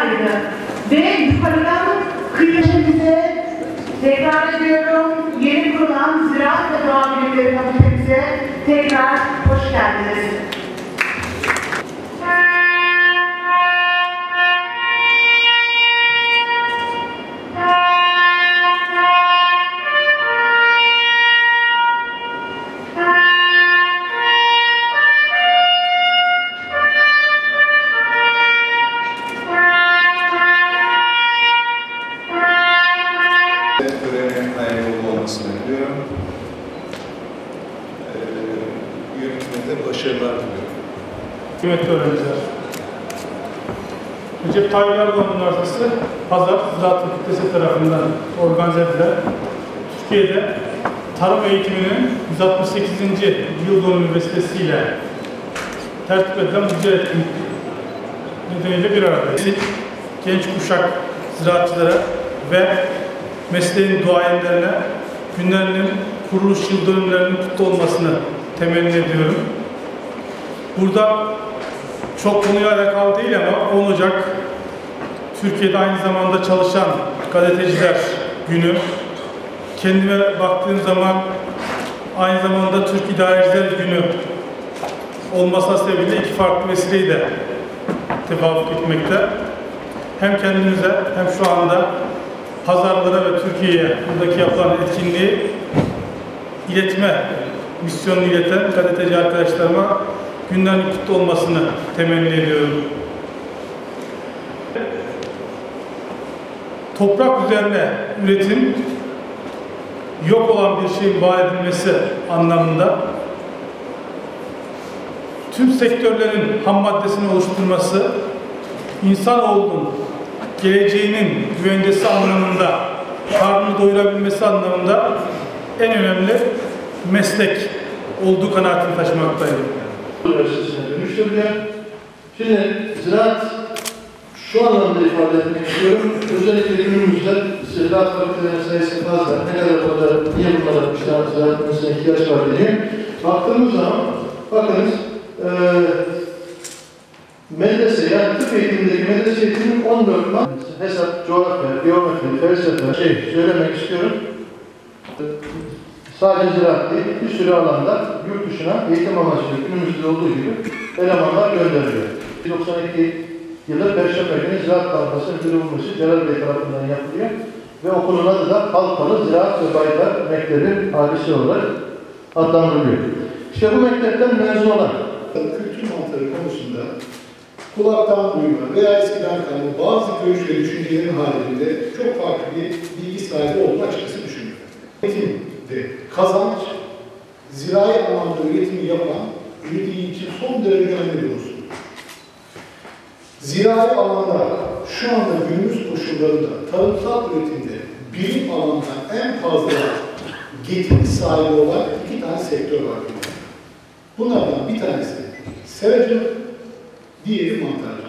ortasındaydı. Ve yukarıdan kıyıcımıza tekrar ediyorum yeni kurulan Ziraat ve Doğa Bilimleri Fakültemize tekrar hoş geldiniz. Törenin hayırlı olmasını diliyorum. Ee, yönetime de başarılar diliyorum. Kıymetli öğrenciler. Recep Tayyip Erdoğan Üniversitesi Pazar Ziraat Fakültesi tarafından organize edilen Türkiye'de tarım eğitiminin 168. yıl dönümü vesilesiyle tertip edilen güzel etkinlik nedeniyle bir aradayız. Genç kuşak ziraatçılara ve mesleğin duayenlerine günlerinin kuruluş yıl dönümlerinin kutlu olmasını temenni ediyorum. Burada çok konuyla alakalı değil ama 10 Ocak Türkiye'de aynı zamanda çalışan gazeteciler günü. Kendime baktığım zaman aynı zamanda Türk İdareciler Günü olmasa sebebiyle iki farklı vesileyi de tevafuk etmekte. Hem kendimize hem şu anda pazarlara ve Türkiye'ye buradaki yapılan etkinliği iletme, misyonunu ileten gazeteci arkadaşlarıma günlerin kutlu olmasını temenni ediyorum. Toprak üzerine üretim yok olan bir şeyin var edilmesi anlamında tüm sektörlerin ham maddesini oluşturması insanoğlunun geleceğinin güvencesi anlamında karnını doyurabilmesi anlamında en önemli meslek olduğu kanaatini taşımaktayım. Üniversitesi'ne dönüştürülüyor. Şimdi ziraat şu anlamda ifade etmek istiyorum. Özellikle günümüzde ziraat fakültelerinin sayısı fazla. Ne kadar burada, niye bu kadar işte ziraat mühendisine ihtiyaç var diye. Baktığımız zaman, bakınız, eee medrese yani tıp eğitimindeki eğitiminin 14 man hesap, coğrafya, geometri, felsefe şey söylemek istiyorum. Sadece ziraat değil, bir sürü alanda yurt dışına eğitim amaçlı günümüzde olduğu gibi elemanlar gönderiliyor. 92 yılı Perşembe günü Ziraat Bankası müdürü Celal Bey tarafından yapılıyor. Ve okulun adı da Halkalı Ziraat ve Baytar Mektebi abisi olarak adlandırılıyor. İşte bu mektepten mezun olan kültür mantarı konusunda kulaktan duyma veya eskiden kalma bazı görüş ve düşüncelerin halinde çok farklı bir bilgi sahibi olduğunu açıkçası düşünüyorum. Üretimde kazanç, zirai anlamda üretimi yapan üretici için son derece önemli bir unsur. Zirai alanda şu anda günümüz koşullarında tarımsal üretimde bilim alanından en fazla getiri sahibi olan iki tane sektör var. Bunlardan bir tanesi dinheiro, mano, cara.